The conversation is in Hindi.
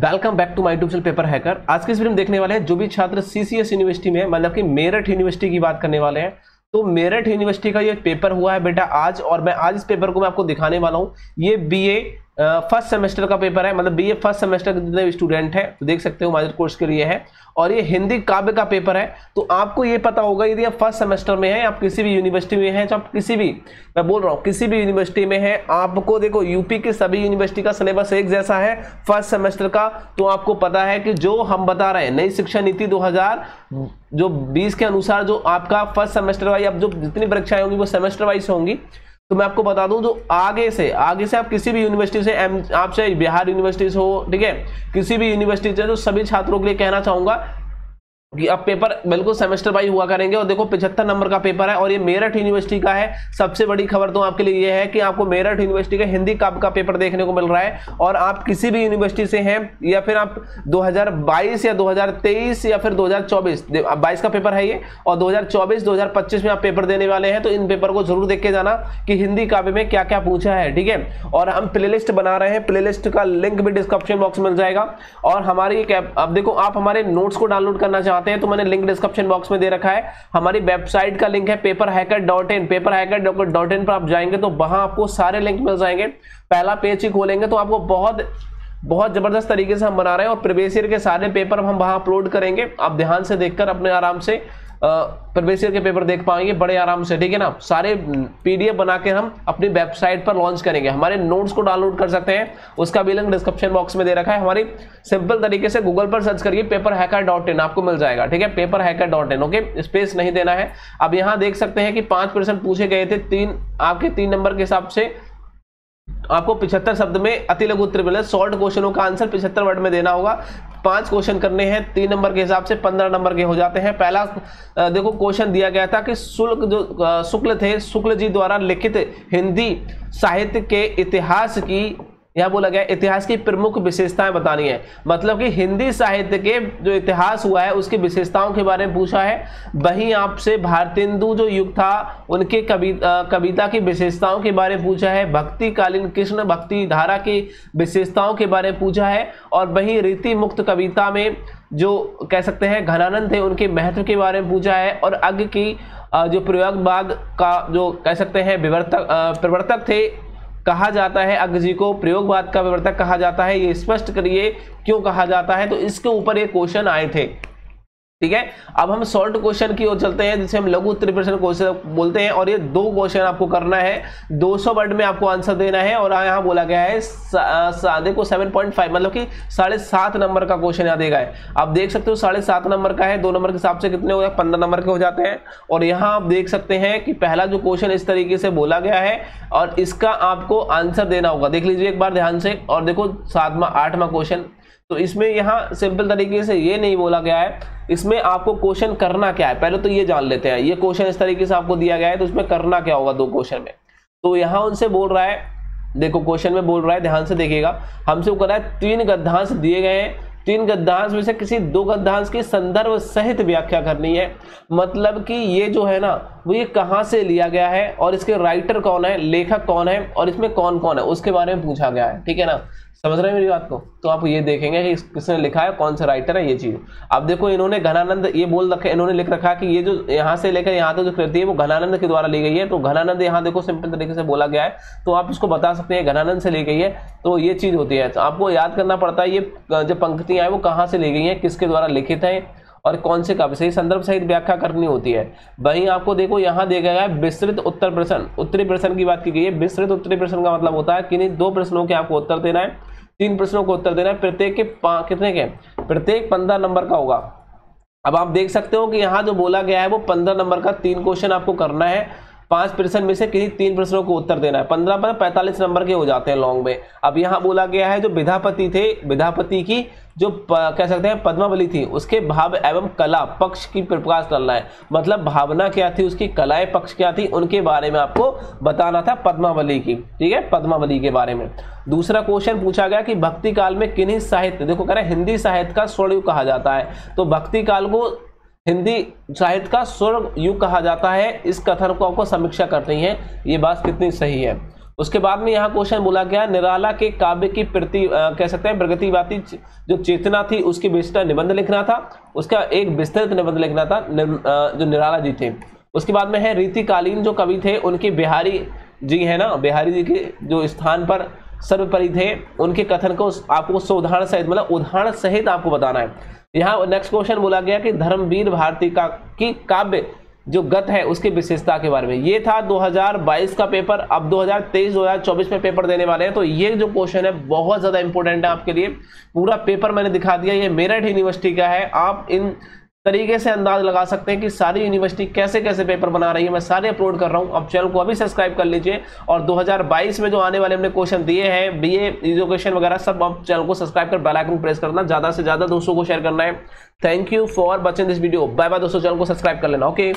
Welcome back to my tubal paper hacker आज के इस वीडियो में देखने वाले हैं जो भी छात्र सीसीएस यूनिवर्सिटी में मतलब कि मेरठ यूनिवर्सिटी की बात करने वाले हैं। तो मेरठ यूनिवर्सिटी का ये पेपर हुआ है बेटा आज, और मैं आज इस पेपर को मैं आपको दिखाने वाला हूँ। ये बीए फ़र्स्ट सेमेस्टर का पेपर है मतलब बीए फ़र्स्ट सेमेस्टर के जितने स्टूडेंट हैं तो देख सकते हो माइजर कोर्स के लिए है। और ये हिंदी काव्य का पेपर है तो आपको ये पता होगा, यदि आप फ़र्स्ट सेमेस्टर में हैं, आप किसी भी यूनिवर्सिटी में हैं तो आप किसी भी, मैं बोल रहा हूँ, किसी भी यूनिवर्सिटी में हैं, आपको देखो यूपी के सभी यूनिवर्सिटी का सिलेबस एक जैसा है फ़र्स्ट सेमेस्टर का तो आपको पता है कि जो हम बता रहे हैं, नई शिक्षा नीति 2000 जो 20 के अनुसार जो आपका फ़र्स्ट सेमेस्टर वाइज अब जो जितनी परीक्षाएँ होंगी, वो सेमेस्टर वाइज होंगी तो मैं आपको बता दूँ, जो आगे से आगे से आप किसी भी यूनिवर्सिटी से आप चाहे बिहार यूनिवर्सिटी से हो, ठीक है? किसी भी यूनिवर्सिटी से तो सभी छात्रों के लिए कहना चाहूँगा अब पेपर बिल्कुल सेमेस्टर वाइज हुआ करेंगे और देखो पिछहत्तर नंबर का पेपर है और ये मेरठ यूनिवर्सिटी का है। सबसे बड़ी खबर तो आपके लिए ये है कि आपको मेरठ यूनिवर्सिटी का हिंदी काव्य का पेपर देखने को मिल रहा है और आप किसी भी यूनिवर्सिटी से हैं या फिर आप 2022 या 2023 या फिर 2024 22 का पेपर है ये और 2024 2025 में आप पेपर देने वाले हैं तो इन पेपर को ज़रूर देख के जाना कि हिंदी काव्य में क्या क्या पूछा है, ठीक है? और हम प्ले बना रहे हैं प्ले का लिंक भी डिस्क्रिप्शन बॉक्स मिल जाएगा। और हमारी अब देखो आप हमारे नोट्स को डाउनलोड करना चाहते चाहते हैं तो मैंने लिंक डिस्क्रिप्शन बॉक्स में दे रखा है। हमारी वेबसाइट का लिंक है paper hacker dot in paper hacker dot in पर आप जाएँगे तो वहाँ आपको सारे लिंक मिल जाएँगे। पहला पेज ही खोलेंगे तो आपको बहुत बहुत ज़बरदस्त तरीके से हम बना रहे हैं और प्रवेशियर के सारे पेपर हम वहाँ अपलोड करेंगे। आप ध्यान से देखकर अपने आराम से प्रवेश के पेपर देख पाएँगे, बड़े आराम से, ठीक है ना? सारे पीडीएफ बना के हम अपनी वेबसाइट पर लॉन्च करेंगे। हमारे नोट्स को डाउनलोड कर सकते हैं, उसका भी लिंक डिस्क्रिप्शन बॉक्स में दे रखा है। हमारी सिंपल तरीके से गूगल पर सर्च करिए पेपर हैकर डॉट इन आपको मिल जाएगा, ठीक है? Paper hacker dot in okay space नहीं देना है। अब यहाँ देख सकते हैं कि पाँच परसेंट पूछे गए थे, तीन, आपके तीन नंबर के हिसाब से आपको पिछहत्तर शब्द में अति लघु उत्तर मिले। शॉर्ट क्वेश्चनों का आंसर पिछहत्तर वर्ड में देना होगा। पाँच क्वेश्चन करने हैं, तीन नंबर के हिसाब से पंद्रह नंबर के हो जाते हैं। पहला देखो, क्वेश्चन दिया गया था कि शुल्क जो शुक्ल थे, शुक्ल जी द्वारा लिखित हिंदी साहित्य के इतिहास की यहाँ बोला गया, इतिहास की प्रमुख विशेषताएँ बतानी है। मतलब कि हिंदी साहित्य के जो इतिहास हुआ है, उसकी विशेषताओं के बारे में पूछा है। वहीं आपसे भारतेंदु जो युग था, उनके कविता कविता की विशेषताओं के बारे में पूछा है। भक्तिकालीन कृष्ण भक्ति धारा की विशेषताओं के बारे में पूछा है। और वहीं रीति मुक्त कविता में जो कह सकते हैं, घनानंद थे, उनके महत्व के बारे में पूछा है। और अग्ग की जो प्रयोगवाद का जो कह सकते हैं, विवर्तक प्रवर्तक थे कहा जाता है अग जी को प्रयोगवाद का विवर्तक कहा जाता है। ये स्पष्ट करिए क्यों कहा जाता है? तो इसके ऊपर ये क्वेश्चन आए थे। ठीक है? अब हम शॉर्ट क्वेश्चन की ओर चलते हैं, जिसे हम लघु उत्तर प्रश्न क्वेश्चन बोलते हैं, और ये दो क्वेश्चन आपको करना है। 200 वर्ड में आपको आंसर देना है, और यहाँ बोला गया है देखो 7.5 मतलब कि साढ़े सात नंबर का क्वेश्चन यहाँ देगा है। आप देख सकते हो साढ़े सात नंबर का है, दो नंबर के हिसाब से कितने हो गए? पंद्रह नंबर के हो जाते हैं। और यहाँ आप देख सकते हैं कि पहला जो क्वेश्चन इस तरीके से बोला गया है, और इसका आपको आंसर देना होगा। देख लीजिए एक बार ध्यान से, और देखो सातवा, आठवां क्वेश्चन तो इसमें यहाँ सिंपल तरीके से ये नहीं बोला गया है इसमें आपको क्वेश्चन करना क्या है? पहले तो ये जान लेते हैं। ये क्वेश्चन इस तरीके से आपको दिया गया है तो इसमें करना क्या होगा दो क्वेश्चन में? तो यहाँ उनसे बोल रहा है, देखो क्वेश्चन में बोल रहा है, ध्यान से देखिएगा, हमसे कर रहा है, तीन गद्यांश दिए गए हैं। तीन गद्यांश में से किसी दो गद्यांश की संदर्भ सहित व्याख्या करनी है। मतलब कि ये जो है ना, वो ये कहाँ से लिया गया है और इसके राइटर कौन है, लेखक कौन है और इसमें कौन कौन है, उसके बारे में पूछा गया है, ठीक है ना? समझ रहे हैं मेरी बात को? तो आप ये देखेंगे कि किसने लिखा है, कौन सा राइटर है ये चीज़। अब देखो, इन्होंने घनानंद ये बोल रखे इन्होंने लिख रखा है कि ये जो यहाँ से लेकर यहाँ तक जो कृति है, वो घनानंद के द्वारा ली गई है। तो घनानंद यहाँ देखो सिंपल तरीके से बोला गया है। तो आप इसको बता सकते हैं, घनानंद से ली गई है। तो ये चीज़ होती है। तो आपको याद करना पड़ता है, ये जो पंक्तियाँ हैं, वो कहाँ से ली गई है, किसके द्वारा लिखित है, और कौन से काव्य सही संदर्भ सहित व्याख्या करनी होती है। वहीं आपको देखो, यहाँ देखा गया है, विस्तृत उत्तर प्रश्न। उत्तरी प्रश्न की बात की गई है। विस्तृत उत्तरी प्रश्न का मतलब होता है कि नहीं, दो प्रश्नों के आपको उत्तर देना है। तीन प्रश्नों को उत्तर देना है। प्रत्येक के कितने के प्रत्येक पंद्रह नंबर का होगा। अब आप देख सकते हो कि यहाँ जो बोला गया है, वो पंद्रह नंबर का तीन क्वेश्चन आपको करना है। पाँच प्रश्न में से किसी तीन प्रश्नों को उत्तर देना है। पंद्रह पर पैंतालीस नंबर के हो जाते हैं लॉन्ग में। अब यहाँ बोला गया है जो विधापति थे, विधापति की जो कह सकते हैं पद्मावली थी, उसके भाव एवं कला पक्ष की प्रकाश डालना है। मतलब भावना क्या थी, उसकी कलाएँ पक्ष क्या थी, उनके बारे में आपको बताना था पद्मावली की। ठीक है? पद्मावली के बारे में। दूसरा क्वेश्चन पूछा गया कि भक्ति काल में किन्हीं साहित्य, देखो कह रहे हैं, हिंदी साहित्य का स्वर्ण कहा जाता है। तो भक्ति काल को हिंदी साहित्य का स्वर्ग युग कहा जाता है इस कथन को आपको समीक्षा करनी है ये बात कितनी सही है। उसके बाद में यहाँ क्वेश्चन बोला गया निराला के काव्य की प्रति कह सकते हैं प्रगतिवादी जो चेतना थी उसकी विस्तृत निबंध लिखना था उसका एक विस्तृत निबंध लिखना था निर, जो निराला जी थे। उसके बाद में है रीतिकालीन जो कवि थे उनके बिहारी जी है ना बिहारी जी के जो स्थान पर सर्वपरि थे उनके कथन को आपको उदाहरण सहित मतलब उदाहरण सहित आपको बताना है। यहाँ नेक्स्ट क्वेश्चन बोला गया कि धर्मवीर भारती का, की काव्य जो गत है, उसकी विशेषता के बारे में। ये था 2022 का पेपर अब 2023 2024 में पेपर देने वाले हैं। तो ये जो क्वेश्चन है, बहुत ज़्यादा इंपॉर्टेंट है आपके लिए। पूरा पेपर मैंने दिखा दिया, ये मेरठ यूनिवर्सिटी का है। आप इन तरीके से अंदाज लगा सकते हैं कि सारी यूनिवर्सिटी कैसे कैसे पेपर बना रही है। मैं सारे अपलोड कर रहा हूँ। आप चैनल को अभी सब्सक्राइब कर लीजिए और 2022 में जो आने वाले हमने क्वेश्चन दिए हैं बीए एजुकेशन वगैरह सब, आप चैनल को सब्सक्राइब कर बेल आइकन प्रेस करना। ज़्यादा से ज़्यादा दोस्तों को शेयर करना है। Thank you for watching this video bye bye दोस्तों चैनल को सब्सक्राइब कर लेना ओके